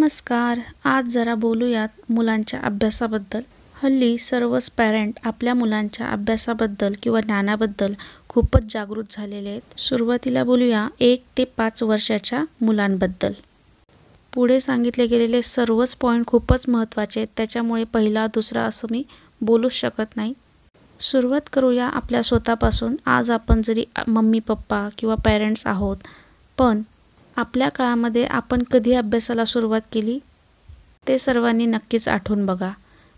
नमस्कार. आज जरा बोलूयात मुलांच्या अभ्यासाबद्दल. हल्ली सर्वच पॅरेंट आपल्या मुलांच्या अभ्यासाबद्दल किंवा ज्ञानाबद्दल खूपच जागृत झालेले आहेत. सुरुवातीला बोलूया एक ते पाच वर्षाच्या मुलांबद्दल. पुढे सांगितले गेलेले सर्वच पॉईंट खूपच महत्त्वाचे आहेत. त्याच्यामुळे पहिला दुसरा असं मी बोलूच शकत नाही. सुरुवात करूया आपल्या स्वतःपासून. आज आपण जरी मम्मी पप्पा किंवा पॅरेंट्स आहोत पण आपल्या काळामध्ये आपण कधी अभ्यासाला सुरुवात केली? ते सर्वांनी नक्कीच आठवून बघा.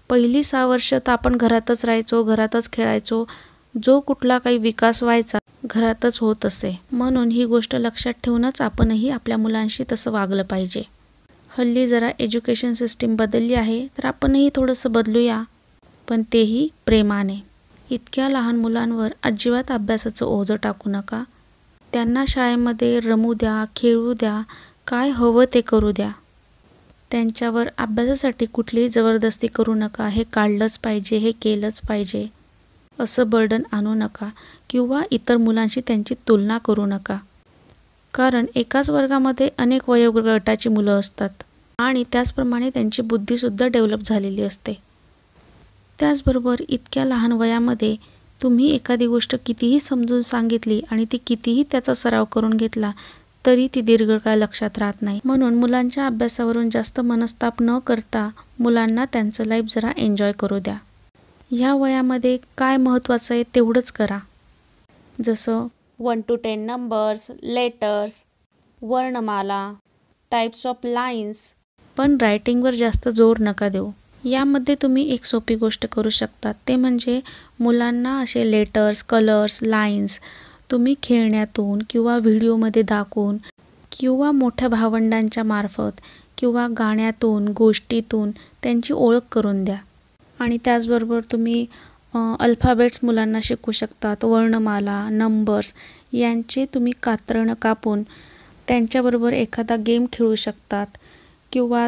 पहिली सहा वर्ष तर आपण घरातच राहायचो घरातच खेळायचो. जो कुठला काही विकास व्हायचा घरातच होत असे. म्हणून ही गोष्ट लक्षात ठेवूनच आपणही आपल्या मुलांशी तसं वागलं पाहिजे. हल्ली जरा एज्युकेशन सिस्टीम बदलली आहे तर आपणही थोडंसं बदलूया. पण तेही प्रेमाने. इतक्या लहान मुलांवर अजिबात अभ्यासाचं ओझं टाकू नका. त्यांना शाळेमध्ये रमू द्या खेळू द्या काय हवं ते करू द्या. त्यांच्यावर अभ्यासासाठी कुठलीही जबरदस्ती करू नका हे काढलंच पाहिजे हे केलंच पाहिजे. असं बर्डन आणू नका किंवा इतर मुलांशी त्यांची तुलना करू नका. कारण एकाच वर्गामध्ये अनेक वयोगटाची मुलं असतात आणि त्याचप्रमाणे त्यांची बुद्धीसुद्धा डेव्हलप झालेली असते. त्याचबरोबर इतक्या लहान वयामध्ये तुम्ही एखादी गोष्ट कितीही समजून सांगितली आणि ती कितीही त्याचा सराव करून घेतला तरी ती दीर्घकाळ लक्षात राहत नाही. म्हणून मुलांच्या अभ्यासावरून जास्त मनस्ताप न करता मुलांना त्यांचं लाईफ जरा एन्जॉय करू द्या. ह्या वयामध्ये काय महत्त्वाचं आहे तेवढंच करा. जसं one two ten numbers letters वर्णमाला टाईप्स ऑफ लाईन्स पण रायटिंगवर जास्त जोर नका देऊ. यामध्ये तुम्ही एक सोपी गोष्ट करू शकता. ते म्हणजे मुलांना असे लेटर्स कलर्स लाईन्स तुम्ही खेळण्यातून किंवा व्हिडिओमध्ये दाखवून किंवा मोठ्या भावंडांच्या मार्फत किंवा गाण्यातून गोष्टीतून त्यांची ओळख करून द्या. आणि त्याचबरोबर तुम्ही अल्फाबेट्स मुलांना शिकू शकतात. वर्णमाला नंबर्स यांचे तुम्ही कात्रणं कापून त्यांच्याबरोबर एखादा गेम खेळू शकतात. किंवा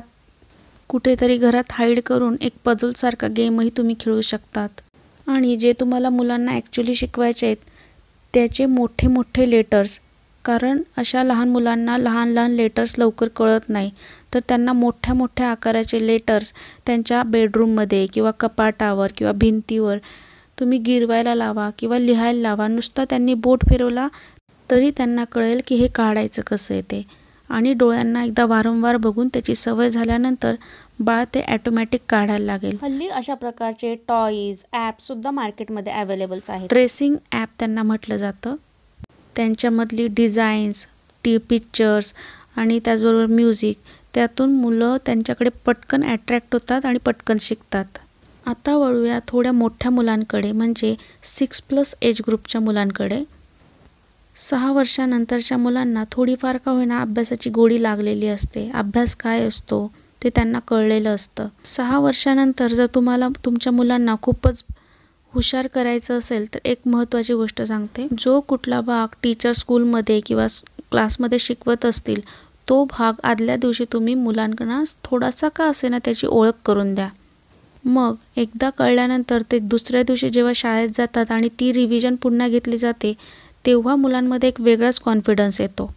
कुठेतरी घरात हाईड करून एक पजलसारखा गेमही तुम्ही खेळू शकतात. आणि जे तुम्हाला मुलांना ॲक्च्युली शिकवायचे आहेत त्याचे मोठे मोठे लेटर्स कारण अशा लहान मुलांना लहान लहान लेटर्स लवकर कळत नाही. तर त्यांना मोठ्या मोठ्या आकाराचे लेटर्स त्यांच्या बेडरूममध्ये किंवा कपाटावर किंवा भिंतीवर तुम्ही गिरवायला लावा किंवा लिहायला लावा. नुसता त्यांनी बोट फिरवला तरी त्यांना कळेल की हे काढायचं कसं आहे ते. आणि डोळ्यांना एकदा वारंवार बघून त्याची सवय झाल्यानंतर बाळ ते ॲटोमॅटिक काढायला लागेल. हल्ली अशा प्रकारचे टॉईज ॲपसुद्धा मार्केटमध्ये अवेलेबल्स आहेत. ट्रेसिंग ॲप त्यांना म्हटलं जातं. त्यांच्यामधली डिझाईन्स टी पिक्चर्स आणि त्याचबरोबर म्युझिक त्यातून मुलं त्यांच्याकडे पटकन ॲट्रॅक्ट होतात आणि पटकन शिकतात. आता वळूया थोड्या मोठ्या मुलांकडे म्हणजे सिक्स प्लस एज ग्रुपच्या मुलांकडे. सहा वर्षानंतरच्या मुलांना थोडीफार का होईना अभ्यासाची गोडी लागलेली असते. अभ्यास काय असतो ते त्यांना कळलेलं असतं. सहा वर्षानंतर जर तुम्हाला तुमच्या मुलांना खूपच हुशार करायचं असेल तर एक महत्त्वाची गोष्ट सांगते. जो कुठला भाग टीचर स्कूलमध्ये किंवा क्लासमध्ये शिकवत असतील तो भाग आदल्या दिवशी तुम्ही मुलांना थोडासा का असे ना त्याची ओळख करून द्या. मग एकदा कळल्यानंतर ते दुसऱ्या दिवशी जेव्हा शाळेत जातात आणि ती रिव्हिजन पुन्हा घेतली जाते तेव्हा मुलांमध्ये एक वेगळाच कॉन्फिडन्स येतो.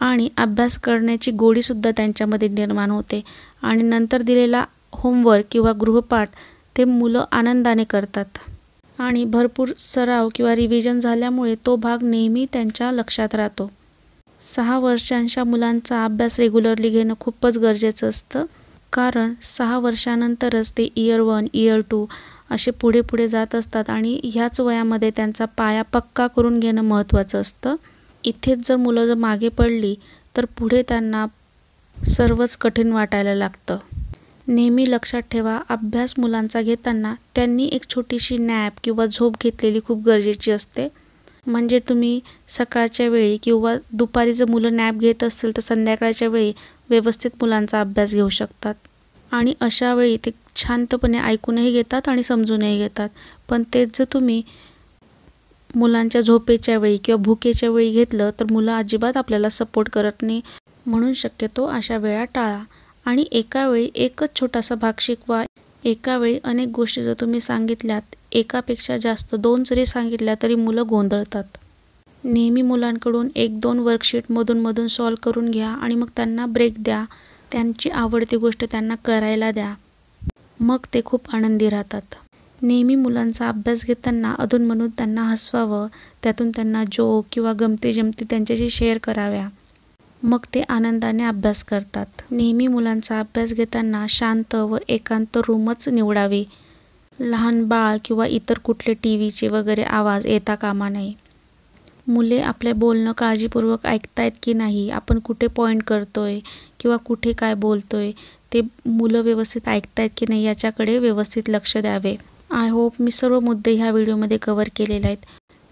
आणि अभ्यास करण्याची गोडीसुद्धा त्यांच्यामध्ये निर्माण होते. आणि नंतर दिलेला होमवर्क किंवा गृहपाठ ते मुलं आनंदाने करतात. आणि भरपूर सराव किंवा रिव्हिजन झाल्यामुळे तो भाग नेहमी त्यांच्या लक्षात राहतो. सहा वर्षांच्या मुलांचा अभ्यास रेग्युलरली घेणं खूपच गरजेचं असतं. कारण सहा वर्षानंतरच ते इयर वन इयर टू असे पुढे पुढे जात असतात आणि ह्याच वयामध्ये त्यांचा पाया पक्का करून घेणं महत्त्वाचं असतं. इथेच जर मुलं जर मागे पडली तर पुढे त्यांना सर्वच कठीण वाटायला लागतं. नेहमी लक्षात ठेवा अभ्यास मुलांचा घेताना त्यांनी एक छोटीशी नॅप किंवा झोप घेतलेली खूप गरजेची असते. म्हणजे तुम्ही सकाळच्या वेळी किंवा दुपारी जर मुलं नॅप घेत असतील तर संध्याकाळच्या वेळी व्यवस्थित मुलांचा अभ्यास घेऊ शकतात. आणि अशा वेळी ते शांतपणे ऐकूनही घेतात आणि समजूनही घेतात. पण तेच जर तुम्ही मुलांच्या झोपेच्या वेळी किंवा भुकेच्या वेळी घेतलं तर मुलं अजिबात आपल्याला सपोर्ट करत नाही म्हणून शक्यतो अशा वेळा टाळा. आणि एका वेळी एकच छोटासा भाग शिकवा. एका वेळी अनेक गोष्टी जर तुम्ही सांगितल्यात एकापेक्षा जास्त दोन जरी सांगितल्या तरी मुलं गोंधळतात. नेहमी मुलांकडून एक दोन वर्कशीट मधून मधून सॉल्व करून घ्या आणि मग त्यांना ब्रेक द्या. त्यांची आवडती गोष्ट त्यांना करायला द्या. मग ते खूप आनंदी राहतात. नेहमी मुलांचा अभ्यास घेताना अधूनमधून त्यांना हसवावं त्यातून त्यांना जोक किंवा गमती जमती त्यांच्याशी शेअर कराव्या. मग ते आनंदाने अभ्यास करतात. नेहमी मुलांचा अभ्यास घेताना शांत व एकांत रूमच निवडावी. लहान बाळ किंवा इतर कुठले टी व्हीचे वगैरे आवाज येता कामा नये. मुले आपले बोलणं काळजीपूर्वक ऐकतायत की नाही? आपण कुठे पॉईंट करतो आहे किंवा कुठे काय बोलतो आहे ते मुलं व्यवस्थित ऐकतायत की नाही याच्याकडे व्यवस्थित लक्ष द्यावे. आय होप मी सर्व मुद्दे ह्या व्हिडिओमध्ये कवर केलेले आहेत.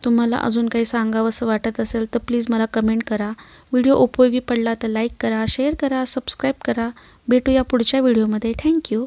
तुम्हाला अजून काही सांगावंसं वाटत असेल तर प्लीज मला कमेंट करा. व्हिडिओ उपयोगी पडला तर लाईक करा शेअर करा सबस्क्राईब करा. भेटूया पुढच्या व्हिडिओमध्ये. थँक्यू